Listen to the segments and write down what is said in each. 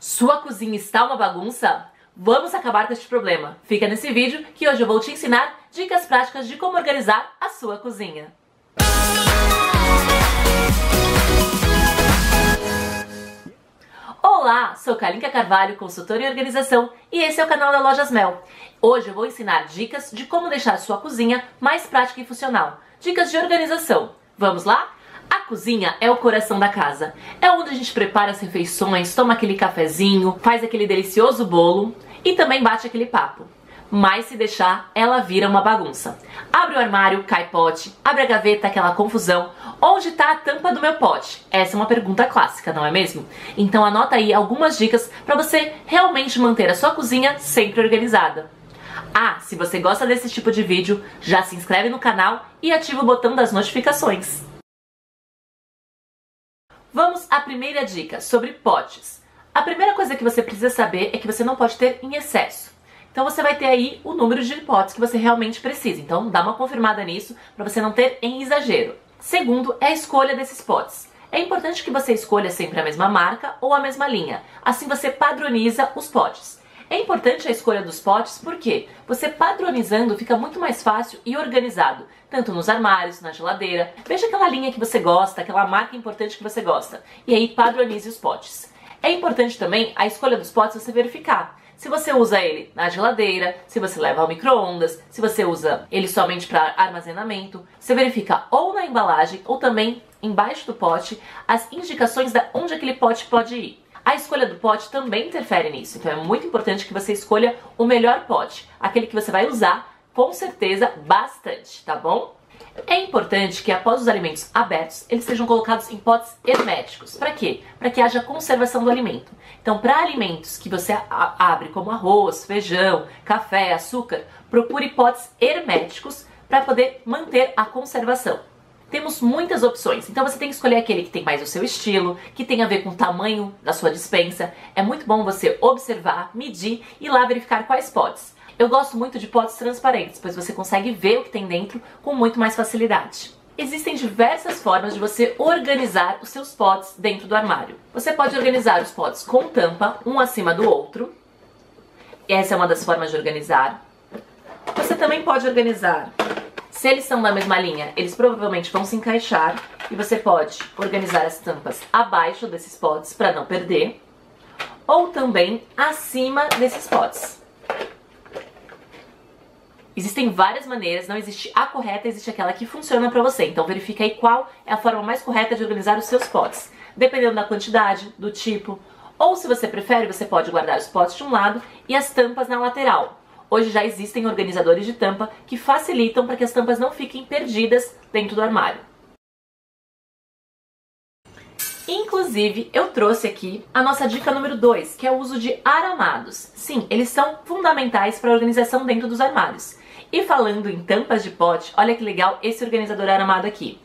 Sua cozinha está uma bagunça? Vamos acabar com este problema. Fica nesse vídeo que hoje eu vou te ensinar dicas práticas de como organizar a sua cozinha. Olá, sou Kalinka Carvalho, consultora em organização, e esse é o canal da Lojas Mel. Hoje eu vou ensinar dicas de como deixar sua cozinha mais prática e funcional. Dicas de organização. Vamos lá? A cozinha é o coração da casa. É onde a gente prepara as refeições, toma aquele cafezinho, faz aquele delicioso bolo e também bate aquele papo. Mas se deixar, ela vira uma bagunça. Abre o armário, cai pote, abre a gaveta, aquela confusão. Onde está a tampa do meu pote? Essa é uma pergunta clássica, não é mesmo? Então anota aí algumas dicas para você realmente manter a sua cozinha sempre organizada. Ah, se você gosta desse tipo de vídeo, já se inscreve no canal e ativa o botão das notificações. Vamos à primeira dica sobre potes. A primeira coisa que você precisa saber é que você não pode ter em excesso. Então você vai ter aí o número de potes que você realmente precisa. Então dá uma confirmada nisso para você não ter em exagero. Segundo é a escolha desses potes. É importante que você escolha sempre a mesma marca ou a mesma linha. Assim você padroniza os potes. É importante a escolha dos potes porque você padronizando fica muito mais fácil e organizado, tanto nos armários, na geladeira. Veja aquela linha que você gosta, aquela marca importante que você gosta, e aí padronize os potes. É importante também a escolha dos potes você verificar. Se você usa ele na geladeira, se você leva ao micro-ondas, se você usa ele somente para armazenamento, você verifica ou na embalagem ou também embaixo do pote as indicações de onde aquele pote pode ir. A escolha do pote também interfere nisso, então é muito importante que você escolha o melhor pote, aquele que você vai usar com certeza bastante, tá bom? É importante que após os alimentos abertos, eles sejam colocados em potes herméticos. Para quê? Para que haja conservação do alimento. Então, para alimentos que você abre como arroz, feijão, café, açúcar, procure potes herméticos para poder manter a conservação temos muitas opções. Então você tem que escolher aquele que tem mais o seu estilo, que tem a ver com o tamanho da sua dispensa. É muito bom você observar, medir e lá verificar quais potes. Eu gosto muito de potes transparentes, pois você consegue ver o que tem dentro com muito mais facilidade. Existem diversas formas de você organizar os seus potes dentro do armário. Você pode organizar os potes com tampa, um acima do outro. Essa é uma das formas de organizar. Você também pode organizar se eles são da mesma linha, eles provavelmente vão se encaixar e você pode organizar as tampas abaixo desses potes para não perder ou também acima desses potes. Existem várias maneiras, não existe a correta, existe aquela que funciona para você. Então verifica aí qual é a forma mais correta de organizar os seus potes, dependendo da quantidade, do tipo. Ou se você prefere, você pode guardar os potes de um lado e as tampas na lateral. Hoje já existem organizadores de tampa que facilitam para que as tampas não fiquem perdidas dentro do armário. Inclusive, eu trouxe aqui a nossa dica número 2, que é o uso de aramados. Sim, eles são fundamentais para a organização dentro dos armários. E falando em tampas de pote, olha que legal esse organizador aramado aqui.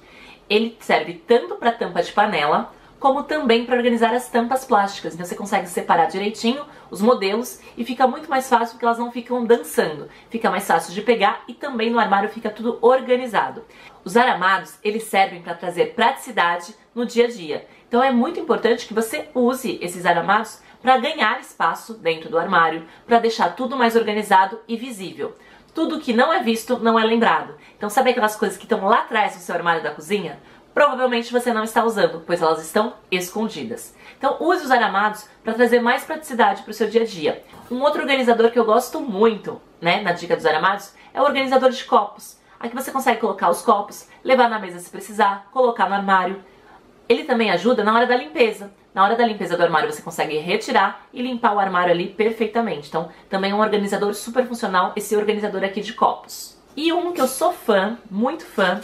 Ele serve tanto para tampa de panela, como também para organizar as tampas plásticas. Então você consegue separar direitinho os modelos e fica muito mais fácil porque elas não ficam dançando. Fica mais fácil de pegar e também no armário fica tudo organizado. Os aramados, eles servem para trazer praticidade no dia a dia. Então é muito importante que você use esses aramados para ganhar espaço dentro do armário, para deixar tudo mais organizado e visível. Tudo que não é visto não é lembrado. Então sabe aquelas coisas que estão lá atrás no seu armário da cozinha? Provavelmente você não está usando, pois elas estão escondidas. Então use os aramados para trazer mais praticidade para o seu dia a dia. Um outro organizador que eu gosto muito, né, na dica dos aramados, é o organizador de copos. Aqui você consegue colocar os copos, levar na mesa se precisar, colocar no armário. Ele também ajuda na hora da limpeza. Na hora da limpeza do armário você consegue retirar e limpar o armário ali perfeitamente. Então, também é um organizador super funcional esse organizador aqui de copos. E um que eu sou fã, muito fã,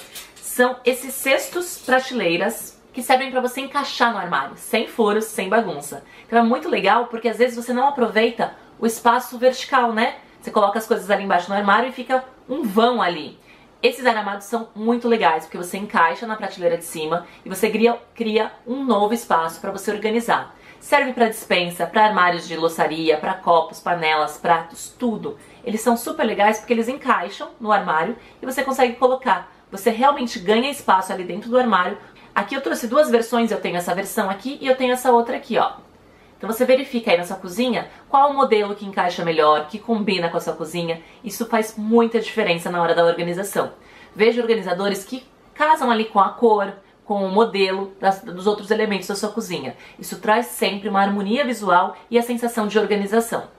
são esses cestos prateleiras que servem para você encaixar no armário, sem furos, sem bagunça. Então é muito legal porque às vezes você não aproveita o espaço vertical, né? Você coloca as coisas ali embaixo no armário e fica um vão ali. Esses aramados são muito legais porque você encaixa na prateleira de cima e você cria, cria um novo espaço para você organizar. Serve para dispensa, para armários de louçaria, para copos, panelas, pratos, tudo. Eles são super legais porque eles encaixam no armário e você consegue colocar você realmente ganha espaço ali dentro do armário. Aqui eu trouxe duas versões, eu tenho essa versão aqui e eu tenho essa outra aqui, ó. Então você verifica aí na sua cozinha qual o modelo que encaixa melhor, que combina com a sua cozinha. Isso faz muita diferença na hora da organização. Veja organizadores que casam ali com a cor, com o modelo das, dos outros elementos da sua cozinha. Isso traz sempre uma harmonia visual e a sensação de organização.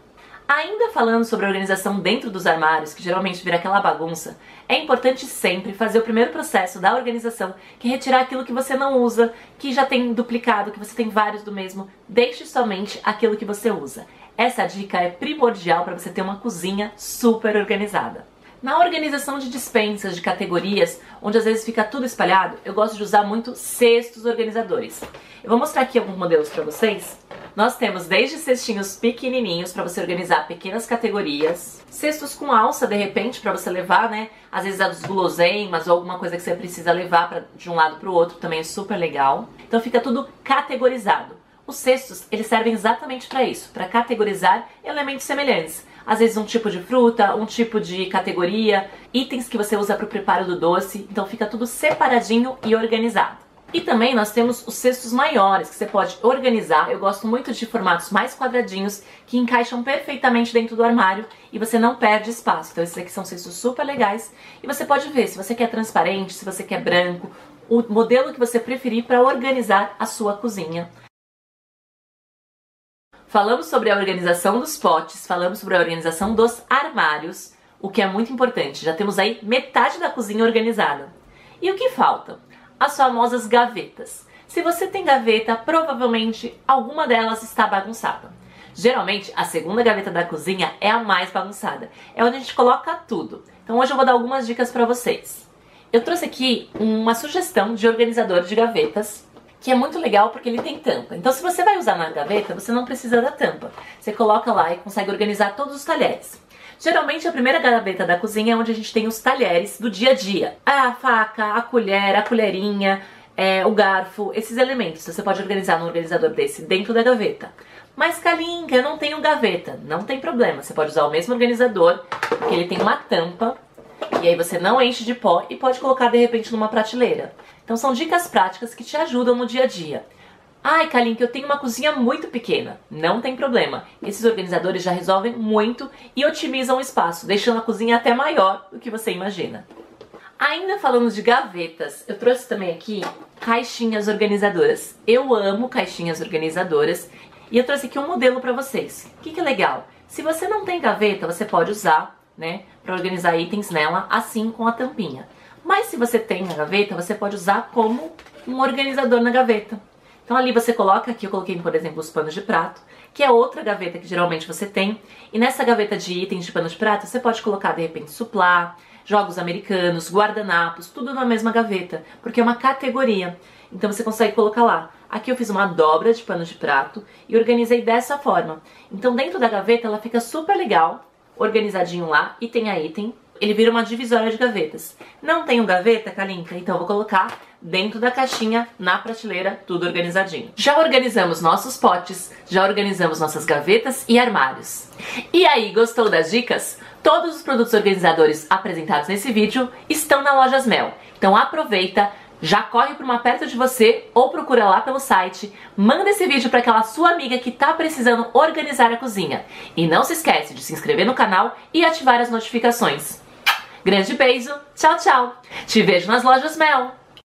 Ainda falando sobre a organização dentro dos armários, que geralmente vira aquela bagunça, é importante sempre fazer o primeiro processo da organização, que é retirar aquilo que você não usa, que já tem duplicado, que você tem vários do mesmo. Deixe somente aquilo que você usa. Essa dica é primordial para você ter uma cozinha super organizada. Na organização de dispensas, de categorias, onde às vezes fica tudo espalhado, eu gosto de usar muito cestos organizadores. Eu vou mostrar aqui alguns modelos para vocês. Nós temos desde cestinhos pequenininhos para você organizar pequenas categorias, cestos com alça de repente para você levar, né? Às vezes as guloseimas ou alguma coisa que você precisa levar pra, de um lado para o outro também é super legal. Então fica tudo categorizado. Os cestos, eles servem exatamente para isso, para categorizar elementos semelhantes às vezes um tipo de fruta, um tipo de categoria, itens que você usa para o preparo do doce, então fica tudo separadinho e organizado. E também nós temos os cestos maiores que você pode organizar. Eu gosto muito de formatos mais quadradinhos que encaixam perfeitamente dentro do armário e você não perde espaço. Então esses aqui são cestos super legais e você pode ver se você quer transparente, se você quer branco, o modelo que você preferir para organizar a sua cozinha. Falamos sobre a organização dos potes, falamos sobre a organização dos armários, o que é muito importante. Já temos aí metade da cozinha organizada. E o que falta? As famosas gavetas. Se você tem gaveta, provavelmente alguma delas está bagunçada. Geralmente, a segunda gaveta da cozinha é a mais bagunçada. É onde a gente coloca tudo. Então hoje eu vou dar algumas dicas para vocês. Eu trouxe aqui uma sugestão de organizador de gavetas que é muito legal porque ele tem tampa. Então, se você vai usar na gaveta, você não precisa da tampa. Você coloca lá e consegue organizar todos os talheres. Geralmente, a primeira gaveta da cozinha é onde a gente tem os talheres do dia a dia. A faca, a colher, a colherinha, é, o garfo, esses elementos. Você pode organizar no organizador desse dentro da gaveta. Mas, Kalinka, eu não tenho gaveta. Não tem problema. Você pode usar o mesmo organizador, porque ele tem uma tampa e aí você não enche de pó e pode colocar de repente numa prateleira. Então são dicas práticas que te ajudam no dia a dia. Ai, Kalink, eu tenho uma cozinha muito pequena. Não tem problema. Esses organizadores já resolvem muito e otimizam o espaço, deixando a cozinha até maior do que você imagina. Ainda falando de gavetas, eu trouxe também aqui caixinhas organizadoras. Eu amo caixinhas organizadoras e eu trouxe aqui um modelo para vocês. O que, que é legal? Se você não tem gaveta, você pode usar né, para organizar itens nela, assim com a tampinha. Mas se você tem a gaveta, você pode usar como um organizador na gaveta. Então ali você coloca, aqui eu coloquei, por exemplo, os panos de prato, que é outra gaveta que geralmente você tem. E nessa gaveta de itens de pano de prato, você pode colocar, de repente, suplá, jogos americanos, guardanapos, tudo na mesma gaveta, porque é uma categoria. Então você consegue colocar lá. Aqui eu fiz uma dobra de pano de prato e organizei dessa forma. Então dentro da gaveta ela fica super legal, organizadinho lá, item a item. Ele vira uma divisória de gavetas. Não tenho gaveta, Kalinka? Então vou colocar dentro da caixinha, na prateleira, tudo organizadinho. Já organizamos nossos potes, já organizamos nossas gavetas e armários. E aí, gostou das dicas? Todos os produtos organizadores apresentados nesse vídeo estão na Lojas Mel. Então aproveita, já corre para uma perto de você ou procura lá pelo site, manda esse vídeo para aquela sua amiga que está precisando organizar a cozinha. E não se esquece de se inscrever no canal e ativar as notificações. Grande beijo, tchau, tchau. Te vejo nas lojas Mel.